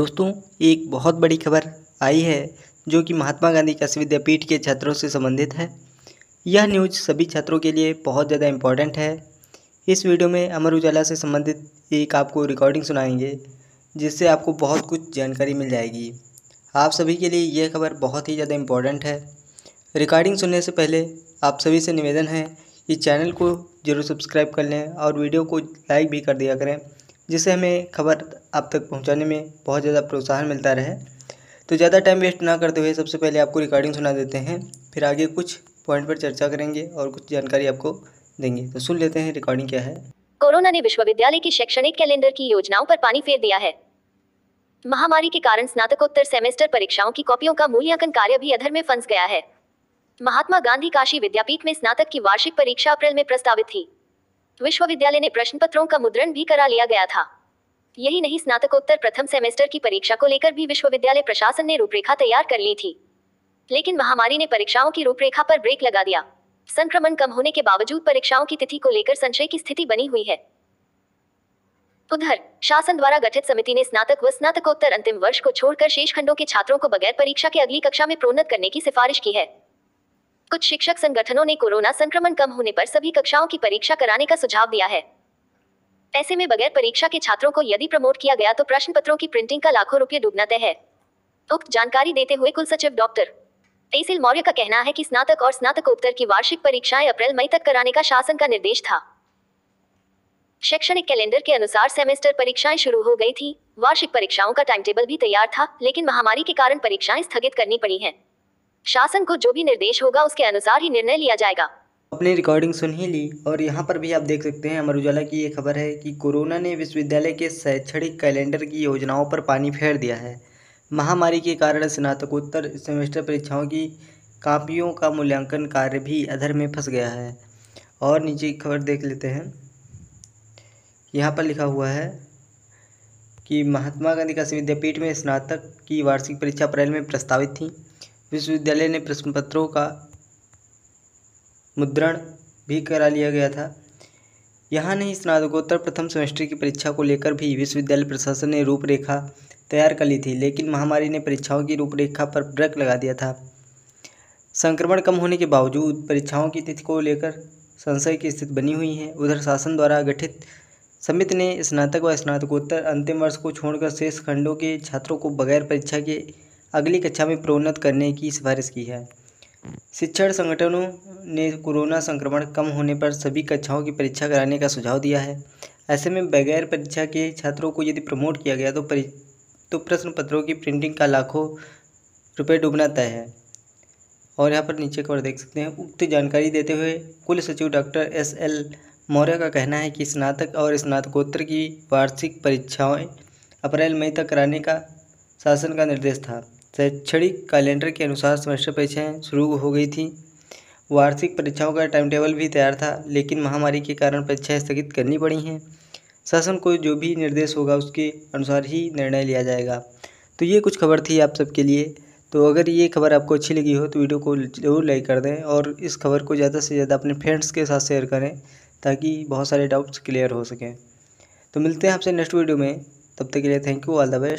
दोस्तों, एक बहुत बड़ी खबर आई है, जो कि महात्मा गांधी कृषि विद्यापीठ के छात्रों से संबंधित है। यह न्यूज़ सभी छात्रों के लिए बहुत ज़्यादा इम्पोर्टेंट है। इस वीडियो में अमर उजाला से संबंधित एक आपको रिकॉर्डिंग सुनाएँगे, जिससे आपको बहुत कुछ जानकारी मिल जाएगी। आप सभी के लिए यह खबर बहुत ही ज़्यादा इम्पोर्टेंट है। रिकॉर्डिंग सुनने से पहले आप सभी से निवेदन है कि चैनल को ज़रूर सब्सक्राइब कर लें और वीडियो को लाइक भी कर दिया करें। जिससे हमें खबर आप तक पहुँचाने में बहुत ज़्यादा प्रोत्साहन मिलता रहे। तो ज़्यादा टाइम वेस्ट ना करते हुए सबसे पहले आपको रिकॉर्डिंग सुना देते हैं, फिर आगे कुछ पॉइंट पर चर्चा करेंगे और कुछ जानकारी आपको देंगे। तो सुन लेते हैं रिकॉर्डिंग क्या है। कोरोना ने विश्वविद्यालय की शैक्षणिक कैलेंडर की योजनाओं पर पानी फेर दिया है। महामारी के कारण स्नातकोत्तर सेमेस्टर परीक्षाओं की कॉपियों का मूल्यांकन कार्य भी अधर में फंस गया है। महात्मा गांधी काशी विद्यापीठ में स्नातक की वार्षिक परीक्षा अप्रैल में प्रस्तावित थी। विश्वविद्यालय ने प्रश्न पत्रों का मुद्रण भी करा लिया गया था। यही नहीं, स्नातकोत्तर प्रथम सेमेस्टर की परीक्षा को लेकर भी विश्वविद्यालय प्रशासन ने रूपरेखा तैयार कर ली थी। लेकिन महामारी ने परीक्षाओं की रूपरेखा पर ब्रेक लगा दिया। संक्रमण कम होने के बावजूद परीक्षाओं की तिथि को लेकर संशय की स्थिति बनी हुई है। उधर, शासन द्वारा गठित समिति ने स्नातक व स्नातकोत्तर अंतिम वर्ष को छोड़कर शेष खंडों के छात्रों को बगैर परीक्षा के अगली कक्षा में प्रोन्नत करने की सिफारिश की है। कुछ शिक्षक संगठनों ने कोरोना संक्रमण कम होने पर सभी कक्षाओं की परीक्षा कराने का सुझाव दिया है। ऐसे में बगैर परीक्षा के छात्रों को यदि प्रमोट किया गया तो प्रश्न पत्रों की प्रिंटिंग का लाखों रुपये डूबना तय है। उक्त जानकारी देते हुए कुल सचिव डॉक्टर तेसिल मौर्य का कहना है कि स्नातक और स्नातकोत्तर की वार्षिक परीक्षाएँ अप्रैल मई तक कराने का शासन का निर्देश था। शैक्षणिक कैलेंडर के अनुसार सेमेस्टर परीक्षाएँ शुरू हो गई थी। वार्षिक परीक्षाओं का टाइम टेबल भी तैयार था, लेकिन महामारी के कारण परीक्षाएँ स्थगित करनी पड़ी हैं। शासन को जो भी निर्देश होगा, उसके अनुसार ही निर्णय लिया जाएगा। अपनी रिकॉर्डिंग सुन ही ली, और यहाँ पर भी आप देख सकते हैं अमर उजाला की ये खबर है कि कोरोना ने विश्वविद्यालय के शैक्षणिक कैलेंडर की योजनाओं पर पानी फेर दिया है। महामारी के कारण स्नातकोत्तर सेमेस्टर परीक्षाओं की कापियों का मूल्यांकन कार्य भी अधर में फंस गया है। और नीचे खबर देख लेते हैं। यहाँ पर लिखा हुआ है कि महात्मा गांधी कृषि विद्यापीठ में स्नातक की वार्षिक परीक्षा अप्रैल में प्रस्तावित थी। विश्वविद्यालय ने प्रश्न पत्रों का मुद्रण भी करा लिया गया था। यहाँ नहीं, स्नातकोत्तर प्रथम सेमेस्टर की परीक्षा को लेकर भी विश्वविद्यालय प्रशासन ने रूपरेखा तैयार कर ली थी, लेकिन महामारी ने परीक्षाओं की रूपरेखा पर ब्रेक लगा दिया था। संक्रमण कम होने के बावजूद परीक्षाओं की तिथि को लेकर संशय की स्थिति बनी हुई है। उधर शासन द्वारा गठित समिति ने स्नातक व स्नातकोत्तर अंतिम वर्ष को छोड़कर शेष खंडों के छात्रों को बगैर परीक्षा के अगली कक्षा में प्रोन्नत करने की सिफारिश की है। शिक्षण संगठनों ने कोरोना संक्रमण कम होने पर सभी कक्षाओं की परीक्षा कराने का सुझाव दिया है। ऐसे में बगैर परीक्षा के छात्रों को यदि प्रमोट किया गया तो परि तो प्रश्न पत्रों की प्रिंटिंग का लाखों रुपए डूबना तय है। और यहाँ पर नीचे खबर देख सकते हैं, उक्त जानकारी देते हुए कुल सचिव डॉक्टर एस एल मौर्य का कहना है कि स्नातक और स्नातकोत्तर की वार्षिक परीक्षाएँ अप्रैल मई तक कराने का शासन का निर्देश था। शैक्षणिक कैलेंडर के अनुसार सेमेस्टर परीक्षाएँ शुरू हो गई थी। वार्षिक परीक्षाओं का टाइम टेबल भी तैयार था, लेकिन महामारी के कारण परीक्षाएँ स्थगित करनी पड़ी हैं। शासन को जो भी निर्देश होगा, उसके अनुसार ही निर्णय लिया जाएगा। तो ये कुछ खबर थी आप सबके लिए। तो अगर ये खबर आपको अच्छी लगी हो तो वीडियो को ज़रूर लाइक कर दें और इस खबर को ज़्यादा से ज़्यादा अपने फ्रेंड्स के साथ शेयर करें, ताकि बहुत सारे डाउट्स क्लियर हो सकें। तो मिलते हैं आपसे नेक्स्ट वीडियो में। तब तक के लिए thank you all the best